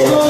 Yeah.